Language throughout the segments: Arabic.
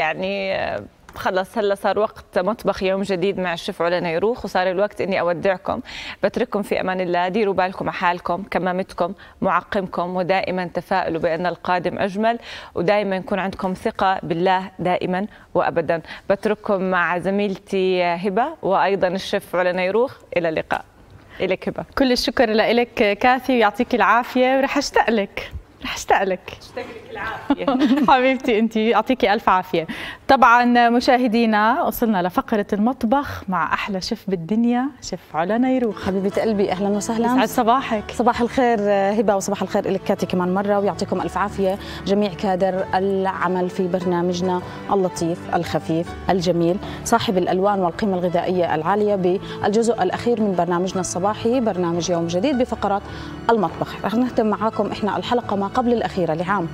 يعني آه، خلص هلا صار وقت مطبخ يوم جديد مع الشيف علا نيروخ وصار الوقت إني أودعكم. بترككم في أمان الله ديروا بالكم على حالكم كمامتكم معقمكم ودائما تفائلوا بأن القادم أجمل ودائما يكون عندكم ثقة بالله دائما وابدا. بترككم مع زميلتي هبة وأيضا الشيف علا نيروخ إلى اللقاء. الك هبة. كل الشكر لك كاثي ويعطيك العافية ورح أشتاق لك. رح اشتاق لك اشتاق لك العافية. حبيبتي أنت يعطيكي ألف عافية. طبعا مشاهدينا وصلنا لفقرة المطبخ مع أحلى شيف بالدنيا شيف علا نيروخ. حبيبة قلبي أهلا وسهلا. يسعد صباحك. صباح الخير هبة وصباح الخير لك كاتي كمان مرة ويعطيكم ألف عافية. جميع كادر العمل في برنامجنا اللطيف الخفيف الجميل. صاحب الألوان والقيمة الغذائية العالية بالجزء الأخير من برنامجنا الصباحي برنامج يوم جديد بفقرات المطبخ. رح نختم معاكم إحنا الحلقة ما قبل الأخيرة لعام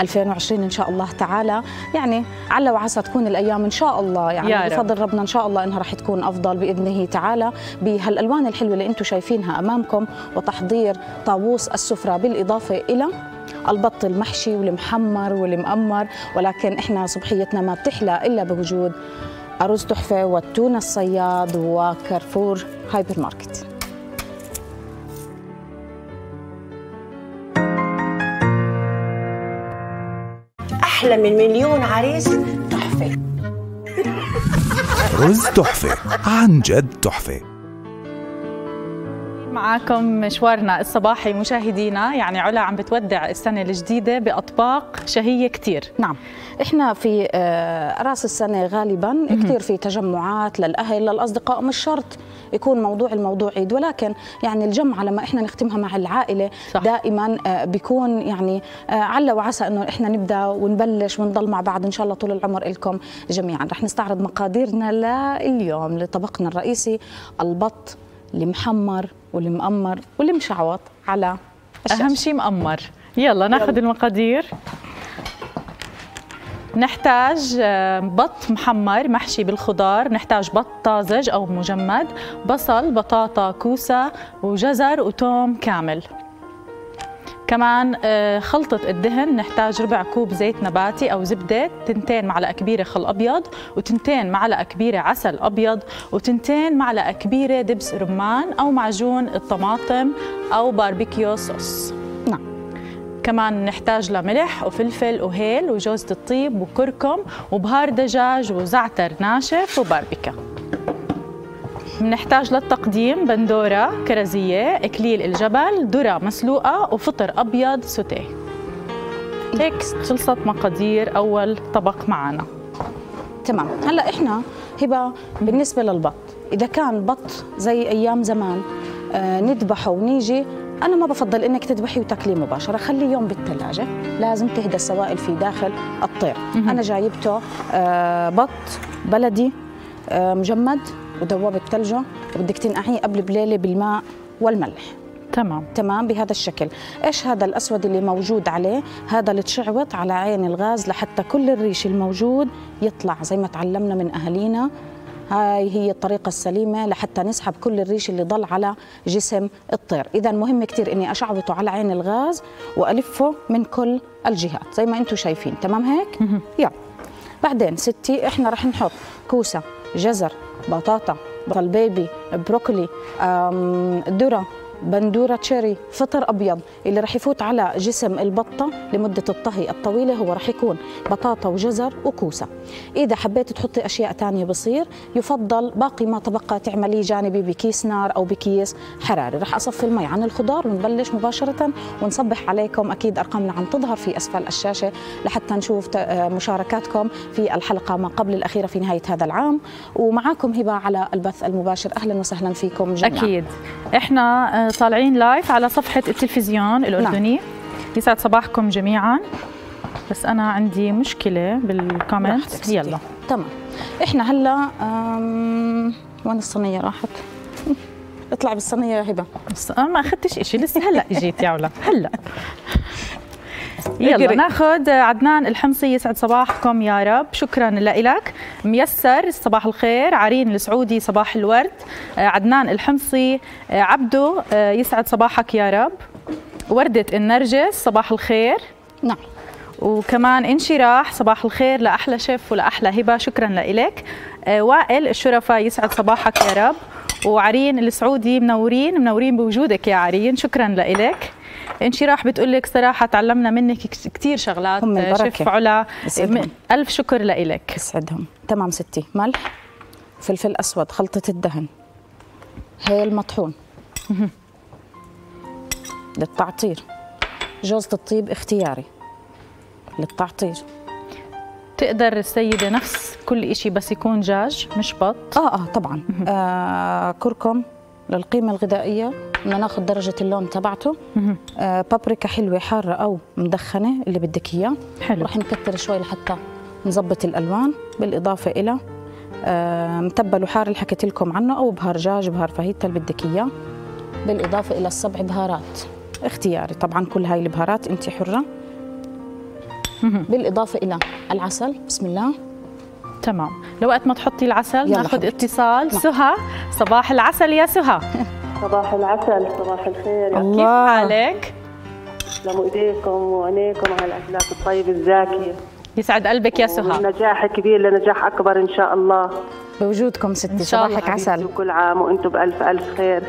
2020 إن شاء الله تعالى. يعني على وعسى تكون الأيام إن شاء الله. يعني يا رب. بفضل ربنا إن شاء الله إنها رح تكون أفضل بإذنه تعالى. بهالألوان الحلوة اللي أنتم شايفينها أمامكم وتحضير طاووس السفرة بالإضافة إلى البط المحشي والمحمر والمأمر ولكن إحنا صبحيتنا ما بتحلى إلا بوجود أرز تحفة والتونة الصياد وكارفور هايبر ماركت. أحلى من مليون عريس تحفة. رز تحفة. عن جد تحفة. معاكم مشوارنا الصباحي مشاهدينا. يعني علا عم بتودع السنة الجديدة بأطباق شهية كثير نعم. إحنا في آه، رأس السنة غالبا كثير في تجمعات للأهل للأصدقاء مش شرط يكون موضوع الموضوع عيد. ولكن يعني الجمعة لما إحنا نختمها مع العائلة صح. دائما آه، بيكون يعني آه، على وعسى إنه إحنا نبدأ ونبلش ونضل مع بعض إن شاء الله طول العمر لكم جميعا. رح نستعرض مقاديرنا لليوم لطبقنا الرئيسي البط المحمر والمقمر والمشعوط على الشاشة. أهم شيء مأمر. يلا ناخذ المقادير. نحتاج آه، بط محمر محشي بالخضار نحتاج بط طازج أو مجمد بصل بطاطا كوسة وجزر وتوم كامل. كمان آه، خلطة الدهن نحتاج ربع كوب زيت نباتي أو زبدة تنتين معلقة كبيرة خل أبيض وتنتين معلقة كبيرة عسل أبيض وتنتين معلقة كبيرة دبس رمان أو معجون الطماطم أو باربيكيو صوص. نعم. كمان نحتاج لملح وفلفل وهيل وجوزة الطيب وكركم وبهار دجاج وزعتر ناشف وباربيكا بنحتاج للتقديم بندورة كرزية إكليل الجبل ذرة مسلوقة وفطر أبيض سوتيه. هيك خلصت مقادير أول طبق معنا. تمام. هلأ إحنا هبة بالنسبة للبط. إذا كان بط زي أيام زمان آه نذبحه ونيجي أنا ما بفضل إنك تذبحي وتاكليه مباشرة. خليه يوم بالثلاجه لازم تهدى السوائل في داخل الطير. أنا جايبته آه بط بلدي آه مجمد. ودوبت ثلجه وبدك تنقعيه قبل بليلة بالماء والملح. تمام. تمام بهذا الشكل. إيش هذا الأسود اللي موجود عليه؟ هذا اللي تشعوط على عين الغاز لحتى كل الريش الموجود يطلع زي ما تعلمنا من أهالينا. هاي هي الطريقة السليمة لحتى نسحب كل الريش اللي ضل على جسم الطير. إذا مهم كتير إني أشعبطه على عين الغاز وألفه من كل الجهات زي ما أنتم شايفين. تمام هيك؟ يلا. بعدين ستي إحنا رح نحط كوسة جزر بطاطا بطل بيبي بروكلي أم، ذرة بندورة تشيري فطر أبيض اللي رح يفوت على جسم البطة لمدة الطهي الطويلة هو رح يكون بطاطا وجزر وكوسة. إذا حبيت تحطي أشياء تانية بصير يفضل باقي ما تبقى تعمليه جانبي بكيس نار أو بكيس حراري. رح أصفي المي عن الخضار ونبلش مباشرة ونصبح عليكم. أكيد أرقامنا عم تظهر في أسفل الشاشة لحتى نشوف آه، مشاركاتكم في الحلقة ما قبل الأخيرة في نهاية هذا العام. ومعاكم هبة على البث المباشر. أهلا وسهلا فيكم جميعا. أكيد. إحنا آه، طالعين لايف على صفحة التلفزيون الأردني. يسعد صباحكم جميعا. بس أنا عندي مشكلة بالكومنت. يلا. تمام. إحنا هلأ وين الصينية راحت؟ اطلع بالصينية يا أنا ما أخذتش إشي لسه هلأ إجيت يا علا هلأ. يلا. ناخذ عدنان الحمصي يسعد صباحكم يا رب. شكرا لك ميسر صباح الخير. عرين السعودي صباح الورد. عدنان الحمصي عبدو يسعد صباحك يا رب. وردة النرجس صباح الخير. نعم. وكمان انشراح صباح الخير لأحلى شيف ولأحلى هبة. شكرا لك وائل الشرفاء يسعد صباحك يا رب. وعرين السعودي منورين منورين بوجودك يا عرين. شكرا لك انشراح بتقول لك صراحة تعلمنا منك كثير شغلات. هم البركة. شيف علا يسعدهم. ألف شكر لك يسعدهم. تمام ستي. ملح فلفل أسود خلطة الدهن. هيل مطحون. للتعطير. جوزة الطيب اختياري. للتعطير. تقدر السيدة نفس كل إشي بس يكون دجاج مش بط. آه آه طبعا. آه كركم. للقيمة الغذائية بدنا ناخذ درجة اللون تبعته. آه بابريكا حلوة حارة أو مدخنة اللي بدك إياه. حلو. رح نكتر شوي لحتى نظبط الألوان. بالإضافة إلى آه متبل وحار اللي حكيت لكم عنه أو بهار دجاج بهار فاهيتا اللي بدك إياه. بالإضافة إلى السبع بهارات. اختياري طبعا كل هاي البهارات أنت حرة. بالإضافة إلى العسل بسم الله. تمام. لوقت ما تحطي العسل يلا ناخذ. اتصال. سهى. صباح العسل يا سهى. صباح العسل. صباح الخير. كيف حالك؟ يسلموا ايديكم وعينيكم على الاكلات الطيبه الزاكيه يسعد قلبك يا سهى. نجاح كبير لنجاح أكبر إن شاء الله. بوجودكم ستي. الله صباحك عسل. وكل عام وأنتم بألف ألف خير.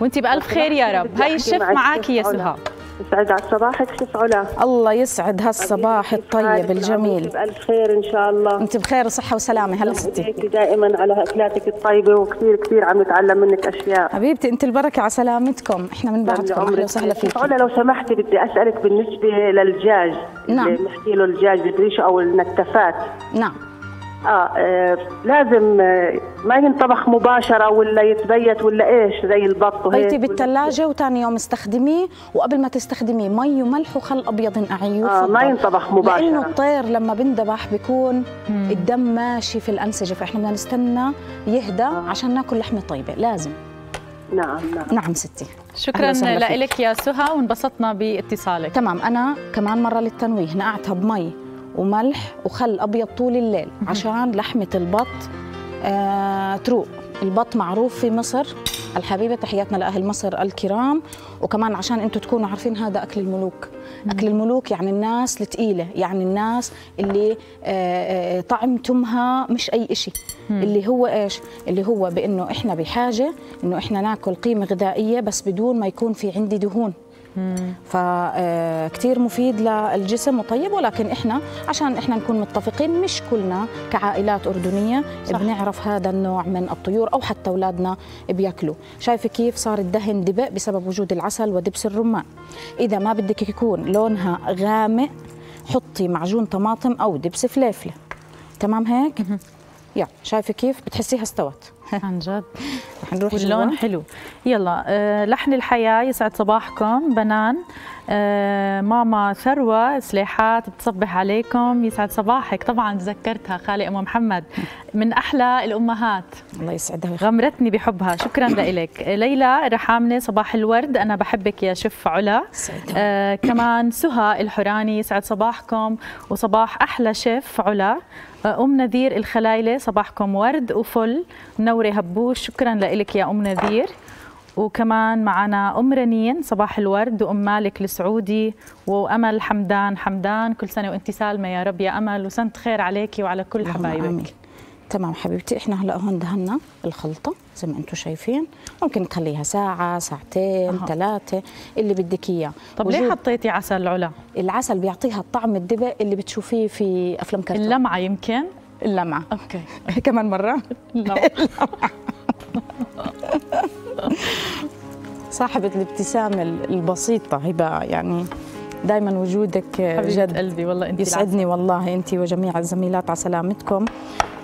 وانت بألف خير يا رب. هاي الشيف مع معك يا سهى. يسعد على صباحك شيف علا؟ الله يسعد هالصباح الطيب الجميل. بألف خير إن شاء الله. أنت بخير وصحة وسلامة هلا ستي. دائما على أكلاتك الطيبة وكثير كثير عم نتعلم منك أشياء. حبيبتي أنت البركة على سلامتكم. إحنا من بعدكم أهلا وسهلا فيك علا لو سمحتي بدي أسألك بالنسبة للدجاج نعم. بنحكي له الدجاج بالريشه أو النتفات نعم. آه, آه لازم آه ما ينطبخ مباشرة ولا يتبيت ولا إيش زي البط وهيك بيتي بالثلاجة وثاني يوم استخدميه وقبل ما تستخدميه مي وملح وخل أبيض نقعيه آه ما ينطبخ مباشرة. لأنه الطير لما بنذبح بيكون الدم ماشي في الأنسجة فإحنا بدنا نستنى يهدى عشان ناكل لحمة طيبة لازم. نعم نعم. نعم ستي. شكرا. لك يا سهى وانبسطنا بإتصالك. تمام أنا كمان مرة للتنويه نقعتها بمي. وملح وخل أبيض طول الليل عشان لحمة البط آه تروق. البط معروف في مصر الحبيبة تحياتنا لأهل مصر الكرام. وكمان عشان أنتم تكونوا عارفين هذا أكل الملوك. أكل الملوك يعني الناس الثقيلة يعني الناس اللي آه آه طعم تمها مش أي إشي. اللي هو إيش؟ اللي هو بأنه إحنا بحاجة أنه إحنا ناكل قيمة غذائية بس بدون ما يكون في عندي دهون. فكتير مفيد للجسم وطيب ولكن إحنا عشان إحنا نكون متفقين مش كلنا كعائلات أردنية صح. صح. بنعرف هذا النوع من الطيور أو حتى أولادنا بيأكلوا. شايفه كيف صار الدهن دبق بسبب وجود العسل ودبس الرمان. إذا ما بدك يكون لونها غامق حطي معجون طماطم أو دبس فليفله تمام هيك؟ يا شايفه كيف؟ بتحسيها استوت. عن جد. رح نروح واللون جوا. حلو. يلا آه لحن الحياة يسعد صباحكم بنان. ماما ثروة سليحات بتصبح عليكم. يسعد صباحك. طبعا تذكرتها خالي أم محمد. من أحلى الأمهات. الله يسعدها. غمرتني بحبها. شكرا لك ليلى رحامنة صباح الورد. أنا بحبك يا شف علا. آه كمان سهى الحراني. يسعد صباحكم. وصباح أحلى شيف علا. آه، أم نذير الخلايلة صباحكم ورد وفل. منورة هبوش. شكرا لك يا أم نذير. وكمان معنا أم رنين صباح الورد وأم مالك السعودي وأمل حمدان. حمدان كل سنة وأنت سالمة يا رب. يا أمل وسنة خير عليكي وعلى كل. حبايبك. تمام حبيبتي إحنا هلا هون دهنا الخلطة زي ما أنتم شايفين. ممكن تخليها ساعة ساعتين أها. ثلاثة اللي بدك إياه. طب ليه حطيتي عسل علا؟ العسل بيعطيها الطعم الدبق اللي بتشوفيه في أفلام كرتون. اللمعة يمكن؟ اللمعة. أوكي. كمان مرة. اللمعة. صاحبة الابتسامه البسيطة هبة يعني دائما وجودك حبيبة جد قلبي والله انت يسعدني والله انت وجميع الزميلات على سلامتكم.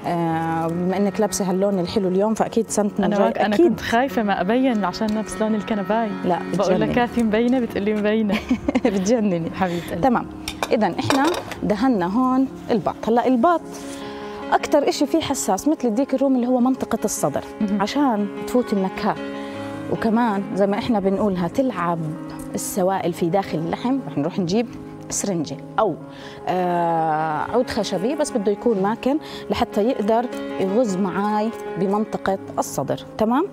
آه، بما إنك لابسة هاللون الحلو اليوم فأكيد سنتنا أنا جاي أنا أكيد. كنت خايفة ما أبين عشان نفس لون الكنباي لا بقول بتجنني. كاثي مبينة بتقلي مبينة. بتجنني. حبيبة قلبي. تمام. اذا إحنا دهنا هون البط هلأ البط أكثر إشي فيه حساس مثل الديك الروم اللي هو منطقة الصدر عشان تفوت النكهات. وكمان زي ما إحنا بنقولها تلعب السوائل في داخل اللحم. رح نروح نجيب سرنجة أو آه عود خشبي بس بده يكون ماكن لحتى يقدر يغز معاي بمنطقة الصدر. تمام؟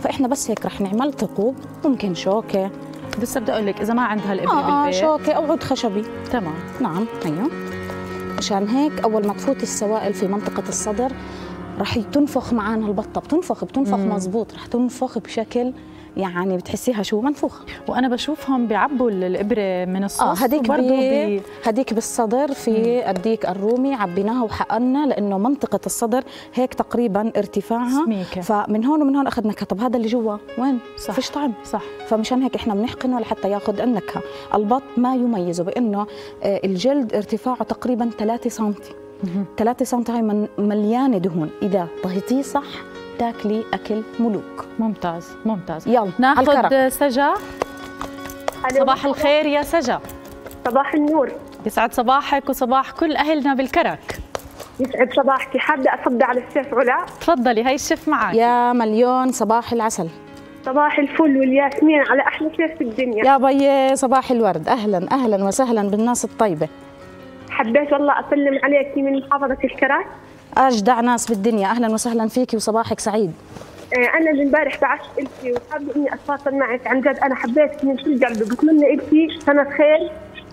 فإحنا بس هيك رح نعمل ثقوب ممكن شوكة. لسه بدي أقول لك إذا ما عندها الابره آه بالبيت. شوكة أو عود خشبي. تمام. نعم هيو مشان هيك أول ما تفوت السوائل في منطقة الصدر رح تنفخ معانا البطة بتنفخ بتنفخ مزبوط رح تنفخ بشكل يعني بتحسيها شو منفوخه وأنا بشوفهم بيعبوا الإبرة من الصوص آه هديك بي... بي... هديك بالصدر في الديك الرومي عبيناها وحقنا لأنه منطقة الصدر هيك تقريبا ارتفاعها. سميكة. فمن هون ومن هون أخذنا نكهه طب هذا اللي جوا. وين؟ صح. فيش طعم. صح. فمشان هيك إحنا بنحقنه لحتى ياخذ النكهة. البط ما يميزه بإنه آه، الجلد ارتفاعه تقريبا 3 سم 3 سم هاي من- مليانه دهون. إذا طهيتيه صح تاكلي أكل ملوك. ممتاز ممتاز. يلا ناخذ. سجا. صباح الخير يا سجا. صباح النور. يسعد صباحك وصباح كل أهلنا بالكرك. يسعد صباحك. حابة أصدي على الشيف علا؟ تفضلي هاي الشيف معك. يا مليون صباح العسل. صباح الفل والياسمين على أحلى شيف في الدنيا. يا بي صباح الورد. أهلا أهلا وسهلا بالناس الطيبة. حبيت والله أسلم عليك من محافظة الكرك أجدع ناس بالدنيا أهلا وسهلا فيكي وصباحك سعيد. آه، أنا اللي امبارح بعت إلتي وحابة إني أتواصل معك عن جد. أنا حبيتك من كل قلبي. بتمنى إلتي سنة خير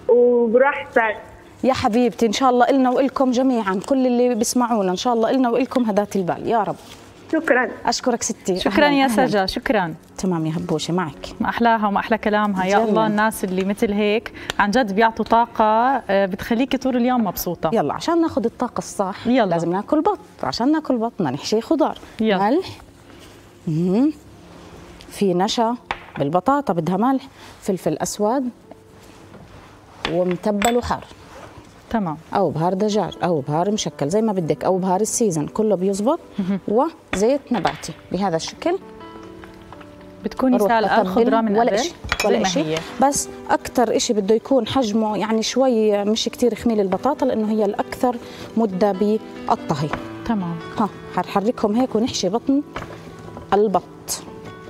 وبراحة بال يا حبيبتي إن شاء الله إلنا وإلكم جميعا. كل اللي بيسمعونا إن شاء الله إلنا وإلكم هدات البال. يا رب. شكرا. أشكرك ستي. شكرا أهلاً، يا. سجا شكرا. تمام يا هبوشة معك. ما أحلاها وما أحلى كلامها. يا جنن. الله الناس اللي مثل هيك عن جد بيعطوا طاقة آه، بتخليكي طول اليوم مبسوطة. يلا عشان ناخذ الطاقة الصح يلا. لازم ناكل بط. عشان ناكل بط بدنا نحشي خضار. يلا. ملح. مم. في نشا بالبطاطا بدها ملح. فلفل أسود. ومتبل وحار. تمام. أو بهار دجاج أو بهار مشكل زي ما بدك أو بهار السيزن كله بيزبط وزيت نباتي. بهذا الشكل بتكوني سالقة الخضره من ولا شيء ولا شيء بس أكثر شيء بده يكون حجمه يعني شوي مش كتير خميل البطاطا لأنه هي الأكثر مدة بالطهي. تمام. ها حنحركهم هيك ونحشي بطن البط.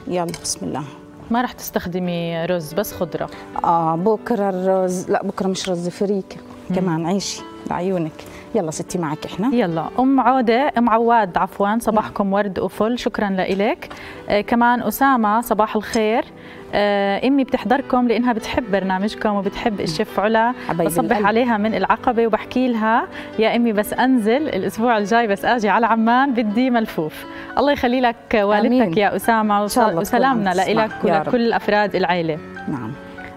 يلا بسم الله. ما رح تستخدمي رز بس خضرة؟ آه بكرة الرز لا بكرة مش رز فريك. كمان عيشي لعيونك يلا ستي معك إحنا. يلا أم عودة أم عواد عفوا صباحكم ورد وفل شكرا لإلك. آه كمان أسامة صباح الخير. آه أمي بتحضركم لإنها بتحب برنامجكم وبتحب الشيف علا. بصبح القلب. عليها من العقبة وبحكي لها يا أمي بس أنزل الأسبوع الجاي بس أجي على عمان بدي ملفوف. الله يخلي لك والدتك آمين. يا أسامة وسلامنا. لك. ولكل أفراد العائله نعم.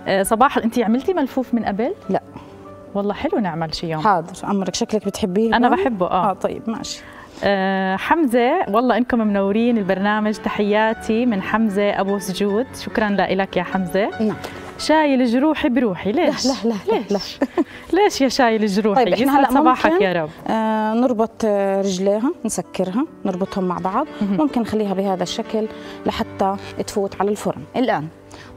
آه صباح انت عملتي ملفوف من قبل؟ لا. والله حلو نعمل شي يوم. حاضر. امرك شكلك بتحبيه؟ أنا هون؟ بحبه، آه. آه طيب ماشي. آه، حمزة والله إنكم منورين البرنامج. تحياتي من حمزة أبو سجود. شكرا لك يا حمزة. نعم. شايل جروحي بروحي. ليش؟ لا لا لا ليش؟ ليش يا شايل جروحي؟ طيب إحنا هلا صباحك يا رب. آه نربط آه، رجليها نسكرها نربطهم مع بعض. ممكن نخليها بهذا الشكل لحتى تفوت على الفرن. الآن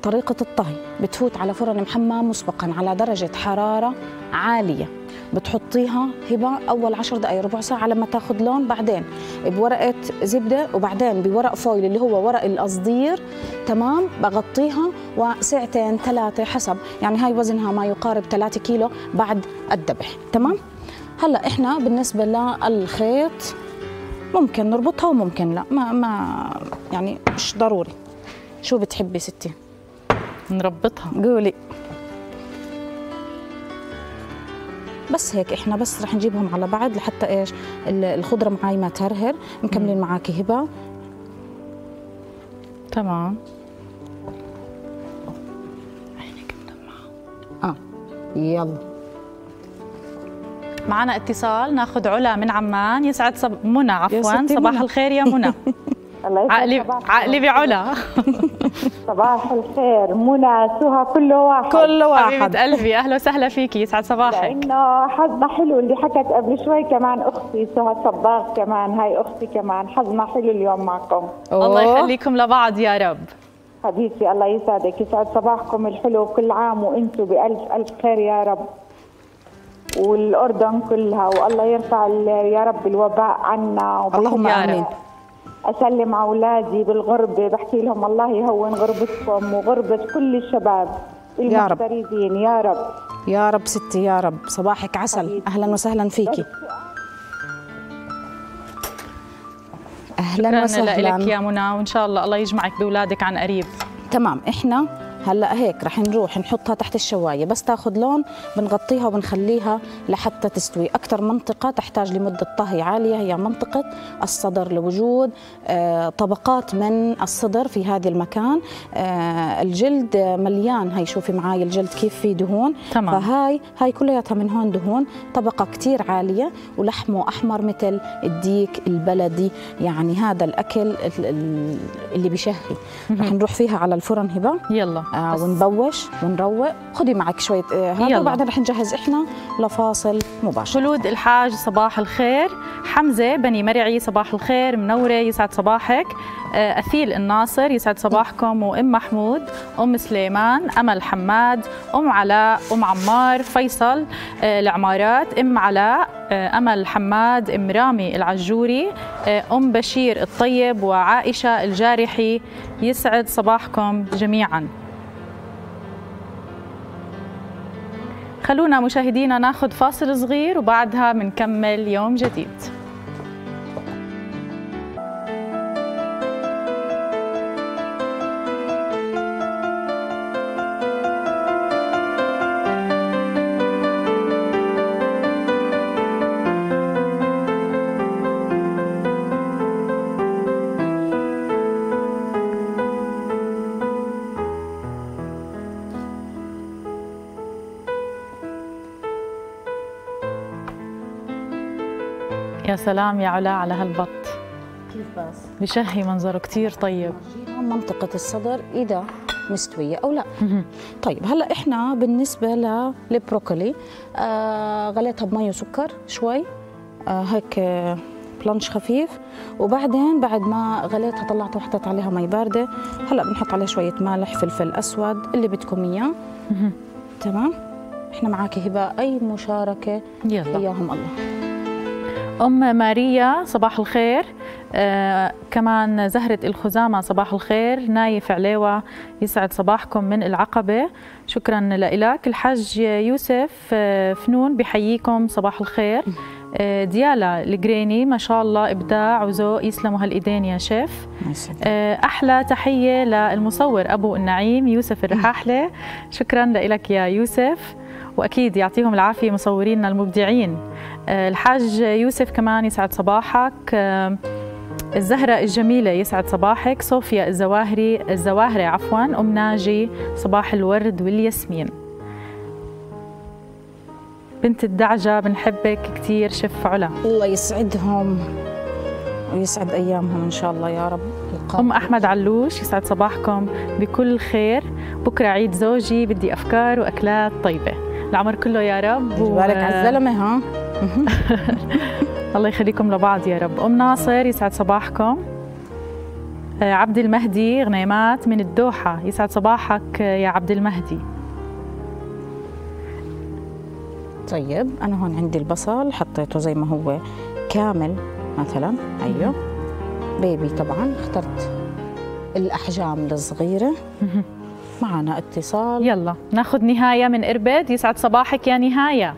طريقة الطهي. بتفوت على فرن محمى مسبقا على درجة حرارة عالية. بتحطيها هبة أول عشر دقايق ربع ساعة لما تاخذ لون. بعدين بورقة زبدة وبعدين بورق فويل اللي هو ورق القصدير تمام؟ بغطيها وساعتين ثلاثة حسب. يعني هاي وزنها ما يقارب 3 كيلو بعد الذبح. تمام؟ هلأ إحنا بالنسبة للخيط ممكن نربطها وممكن لا. ما ما يعني مش ضروري. شو بتحبي ستي؟ نربطها. قولي. بس هيك إحنا بس رح نجيبهم على بعض لحتى إيش؟ ال- الخضرة معي ما ترهر مكملين معاكي هبة. تمام. آه يلا. معنا اتصال ناخذ علا من عمان. يسعد صب... منى عفوا صباح. الخير يا منى. عقلي. عقلي بعلا. صباح الخير. منى سهى كله واحد. كل واحد. حبيبة قلبي أهلا وسهلا فيكي. يسعد صباحك. لأنه حظنا حلو اللي حكت قبل شوي كمان أختي سهى صباغ كمان هاي أختي كمان. حظنا حلو اليوم معكم. الله أوه. يخليكم لبعض يا رب. حبيبتي الله يسعدك. يسعد صباحكم الحلو كل عام وأنتم بألف ألف خير يا رب. والأردن كلها والله يرفع يا رب الوباء عنا. اللهم يا رب. امين أسلم على أولادي بالغربة بحكي لهم الله يهون غربتكم وغربة كل الشباب يا رب. يا رب. يا رب ستي يا رب. صباحك عسل. أهلا وسهلا فيكي. أهلا شكرا لك وسهلا يا منى وإن شاء الله الله يجمعك بأولادك عن قريب. تمام. إحنا هلأ هيك رح نروح نحطها تحت الشواية بس تاخذ لون بنغطيها وبنخليها لحتى تستوي. أكثر منطقة تحتاج لمدة طهي عالية هي منطقة الصدر لوجود آه، طبقات من الصدر في هذا المكان. آه، الجلد مليان هي شوفي معي الجلد كيف في دهون. تمام. فهاي هاي كلياتها من هون دهون طبقة كتير عالية ولحمه أحمر مثل الديك البلدي يعني هذا الأكل ال- ال- اللي بشهي. رح نروح فيها على الفرن هبة؟ يلا. آه ونبوش ونروق. خدي معك شوية آه هذا. وبعدين رح نجهز إحنا لفاصل مباشر. خلود الحاج صباح الخير. حمزة بني مرعي صباح الخير. منورة يسعد صباحك. آه، أثيل الناصر يسعد صباحكم. وأم محمود أم سليمان أمل حماد أم علاء أم عمار فيصل. آه، العمارات أم علاء آه، أمل حماد أم رامي العجوري آه، أم بشير الطيب وعائشة الجارحي. يسعد صباحكم جميعاً. خلونا مشاهدينا ناخذ فاصل صغير وبعدها بنكمل يوم جديد. يا سلام يا علا على هالبط. كيف بس؟ بشهي منظره كتير طيب. منطقة الصدر إذا مستوية أو لا. طيب هلأ إحنا بالنسبة للبروكولي آه غليتها بمي وسكر شوي آه هيك آه بلانش خفيف. وبعدين بعد ما غليتها طلعتها وحطيت عليها مي باردة. هلأ بنحط عليها شوية ملح فلفل أسود اللي بدكم إياه. تمام؟ إحنا معك هبة أي مشاركة يلا. حياهم الله. أم ماريا صباح الخير. آه كمان زهرة الخزامة صباح الخير. نايف عليوة يسعد صباحكم من العقبة. شكرا لك الحاج يوسف آه فنون بحييكم. صباح الخير. آه ديالا الجريني ما شاء الله إبداع وذوق يسلموا هالإيدين يا شيف. آه، أحلى تحية للمصور أبو النعيم يوسف الرحاحلة. شكرا لك يا يوسف. وأكيد يعطيهم العافية مصورينا المبدعين. آه، الحاج يوسف كمان يسعد صباحك. آه، الزهرة الجميلة يسعد صباحك. صوفيا الزواهري الزواهري عفوا. أم ناجي صباح الورد والياسمين. بنت الدعجة بنحبك كتير شف علا. الله يسعدهم ويسعد أيامهم إن شاء الله يا رب. أم أحمد علوش يسعد صباحكم بكل خير. بكرة عيد زوجي بدي أفكار وأكلات طيبة. العمر كله يا رب بالك على الزلمة ها؟ الله يخليكم لبعض يا رب. أم ناصر يسعد صباحكم. آه، عبد المهدي غنيمات من الدوحة يسعد صباحك آه، يا عبد المهدي. طيب أنا هون عندي البصل حطيته زي ما هو كامل مثلا. أيوه. بيبي طبعا اخترت الأحجام الصغيرة. معنا اتصال. يلا ناخذ نهاية من إربد يسعد صباحك يا نهاية.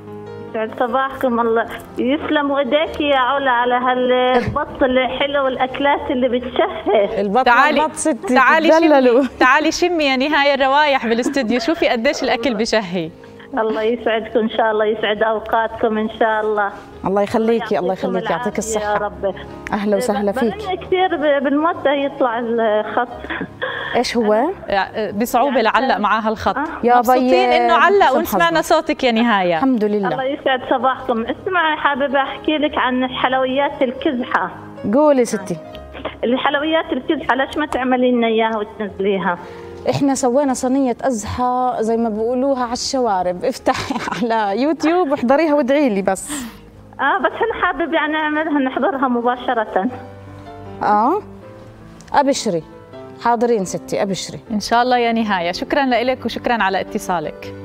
يسعد صباحكم الله. يسلموا ايديك يا علا على هالبط الحلو والأكلات اللي بتشهي البط تعالي البط ستي تعالي. شمي. تعالي شمي يا نهاية الروايح بالاستوديو. شوفي قديش الأكل بشهي. الله يسعدكم إن شاء الله يسعد أوقاتكم إن شاء الله. الله يخليكي الله يخليكي يعطيك العافية يا الصحة رب. أهلا وسهلا فيك. كثير ب- بالمدة يطلع الخط. إيش هو؟ بصعوبة لعلق معاها الخط. يا مبسوطين بي- إنه علق وسمعنا. صوتك يا نهاية. الحمد الله لله يسعد صباحكم. اسمعي حابة أحكي لك عن حلويات الكزحة. قولي ستي. الحلويات الكزحة ليش ما تعملي لنا إياها وتنزليها؟ إحنا سوينا صينية أزحة زي ما بيقولوها على الشوارب. افتحي على يوتيوب واحضريها وادعي لي بس. آه بس أنا حابب يعني نعملها نحضرها مباشرة. آه أبشري. حاضرين ستي ابشري إن شاء الله يا نهاية. شكرا لك وشكرا على اتصالك.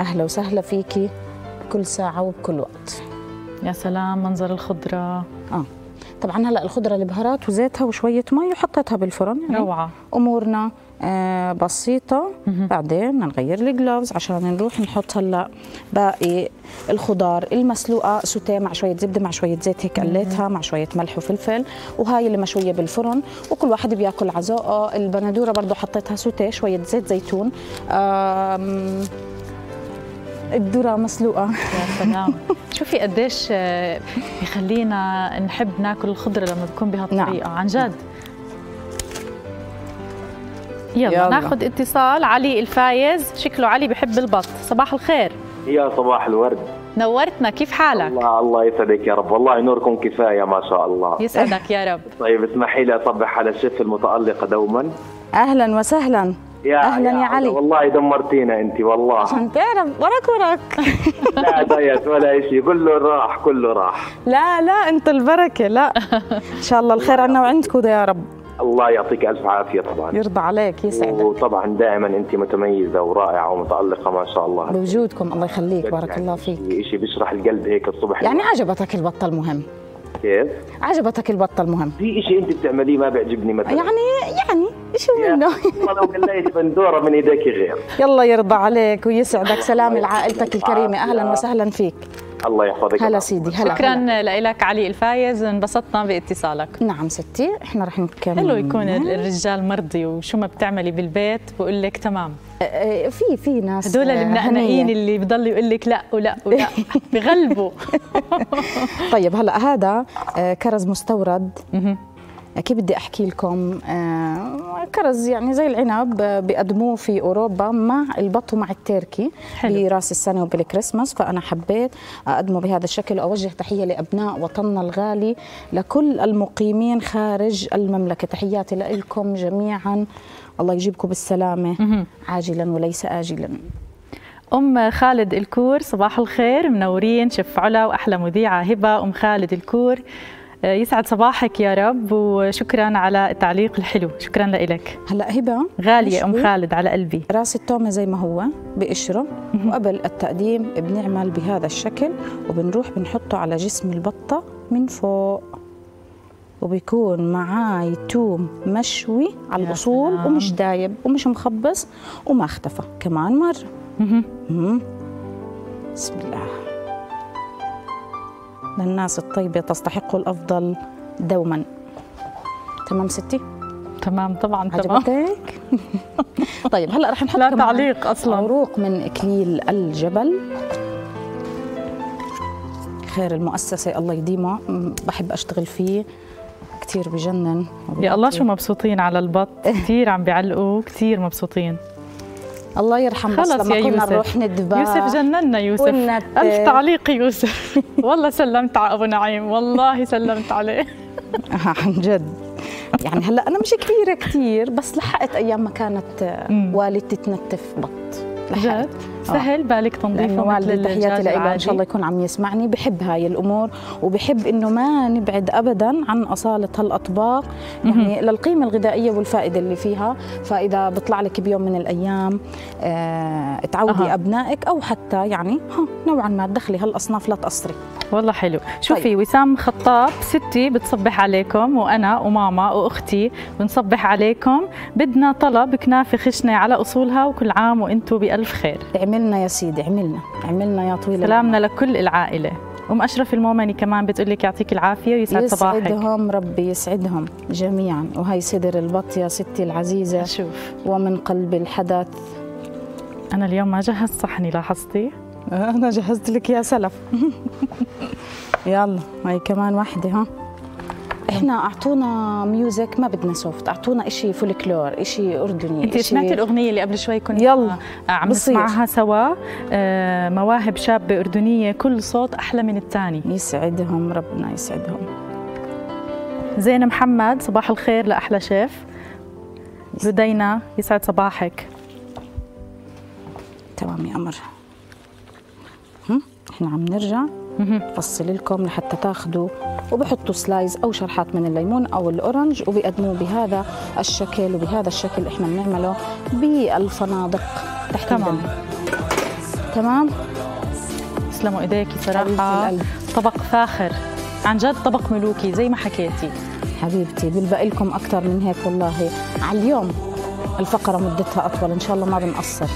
أهلا وسهلا فيكي بكل ساعة وبكل وقت. يا سلام منظر الخضرة. آه. طبعا هلا الخضرة البهارات وزيتها وشوية مي وحطيتها بالفرن يعني. روعة. أمورنا آه بسيطة. بعدين نغير الجلوفز عشان نروح نحط هلا باقي الخضار المسلوقة سوتيه مع شوية زبدة مع شوية زيت هيك قليتها مع شوية ملح وفلفل. وهاي اللي مشوية بالفرن. وكل واحد بياكل على ذوقه. البندورة برضو حطيتها سوتيه شوية زيت زيتون. آم، الذرة مسلوقة. يا سلام. شوفي قديش آه، بخلينا نحب ناكل الخضرة لما بكون بهالطريقة. نعم. عن جد. يلا, يلا. ناخذ اتصال علي الفايز. شكله علي بحب البط. صباح الخير. يا صباح الورد. نورتنا كيف حالك؟ الله الله يسعدك يا رب. والله نوركم كفاية ما شاء الله. يسعدك يا رب. طيب اسمحي لي اصبح على الشيف المتالقه دوما. أهلا وسهلا. يا أهلاً يا علي. والله دمرتينا أنت والله. عشان تعرف ورك ورك. لا diet ولا شيء كله راح كله راح. لا لا أنت البركة لا. إن شاء الله الخير عنا وعندكم يا رب. الله يعطيك ألف عافية طبعا. يرضى عليك يسعدك. وطبعا دائما أنت متميزة ورائعة ومتألقة ما شاء الله. بوجودكم الله يخليك بارك الله فيك. شيء بيشرح القلب هيك الصبح. يعني عجبتك البطة المهم؟ كيف؟ عجبتك البطة المهم؟ في شيء أنت بتعمليه ما بيعجبني مثلا. يعني يعني شو منه والله لو قليت بندوره من إيديك غير. يلا يرضى عليك ويسعدك. سلام لعائلتك الكريمة. أهلا وسهلا فيك. الله يحفظك. هلا سيدي هلا شكرا. لك علي الفايز انبسطنا باتصالك. نعم ستي إحنا رح نكمل حلو يكون الرجال مرضي وشو ما بتعملي بالبيت بقول لك تمام. آه، في في ناس هدول آه، المنقنقين. اللي بضل يقول لك لا ولا ولا بغلبوا. طيب هلا هذا كرز مستورد. كيف بدي أحكي لكم؟ آه، كرز يعني زي العنب بيقدموه في أوروبا مع البط ومع التركي حلو. براس السنة وبالكريسماس فأنا حبيت أقدمه بهذا الشكل وأوجه تحية لأبناء وطننا الغالي لكل المقيمين خارج المملكة. تحياتي لكم جميعا. الله يجيبكم بالسلامة. عاجلا وليس اجلا. أم خالد الكور صباح الخير منورين شف علا واحلى مذيعة هبة. أم خالد الكور يسعد صباحك يا رب وشكرا على التعليق الحلو. شكرا لك هلا هبة. غالية أم. خالد على قلبي. راس التومة زي ما هو بقشره. وقبل التقديم بنعمل بهذا الشكل وبنروح بنحطه على جسم البطة من فوق. وبيكون معاي توم مشوي على الأصول. ومش دايب ومش مخبص وما اختفى. كمان مرة. بسم الله. للناس الطيبة تستحق الأفضل دوما. تمام ستي؟ تمام طبعا تمام. عجبتك؟ طيب هلأ رح نحط لا تعليق أصلاً. عروق من إكليل الجبل. خير المؤسسة الله يديمها. بحب أشتغل فيه كثير بجنن. يا الله شو مبسوطين على البط. كثير عم بيعلقوا كثير مبسوطين. الله يرحم بس خلص لما يا كنا يوسف. نروح ندبح يوسف جننا يوسف. والنت. ألف تعليق يوسف. والله سلمت على أبو نعيم. والله سلمت عليه. آه، عن جد. يعني هلا أنا مش كبيرة كثير بس لحقت أيام ما كانت والدتي تنتف بط. جد؟ سهل بالك تنظيفه مثل والدي تحياتي لإله إن؟ شاء الله يكون عم يسمعني بحب هاي الأمور وبحب إنه ما نبعد ابدا عن أصالة هالأطباق يعني للقيمة الغذائية والفائدة اللي فيها فإذا بيطلع لك بيوم من الأيام آه تعودي أها. أبنائك أو حتى يعني ها نوعا ما تدخلي هالأصناف لا تقصري والله حلو. شوفي طيب. وسام خطاب ستي بتصبح عليكم وأنا وماما وأختي بنصبح عليكم. بدنا طلب كنافة خشنة على أصولها وكل عام وأنتم بألف خير. عملنا يا سيدي عملنا عملنا يا طويل سلامنا لكل العائلة. أم أشرف المومني كمان بتقول لك يعطيك العافية ويسعد صباحك. يسعدهم ربي يسعدهم جميعا. وهي صدر البط يا ستي العزيزة. شوف ومن قلب الحدث. أنا اليوم ما جهزت صحني لاحظتي؟ أنا جهزت لك يا سلف. يلا هاي كمان واحدة ها؟ إحنا أعطونا music ما بدنا soft أعطونا إشي فولكلور إشي أردني أنت سمعتي الأغنية اللي قبل شوي كنا يلا عم بصير. نسمعها سوا. آه، مواهب شابة أردنية كل صوت أحلى من الثاني يسعدهم ربنا يسعدهم. زين محمد صباح الخير لأحلى شيف. لدينا يسعد صباحك. تمام يا هم؟ إحنا عم نرجع. بفصل لكم لحتى تاخذوا وبحطوا slices أو شرحات من الليمون أو ال orange وبيقدموه بهذا الشكل وبهذا الشكل إحنا بنعمله بالفنادق تحديدا. تمام. تمام؟ تسلموا ايديكي صراحة. طبق فاخر. عن جد طبق ملوكي زي ما حكيتي. حبيبتي بيلبقي لكم أكثر من هيك والله. على اليوم الفقرة مدتها أطول. إن شاء الله ما بنقصر.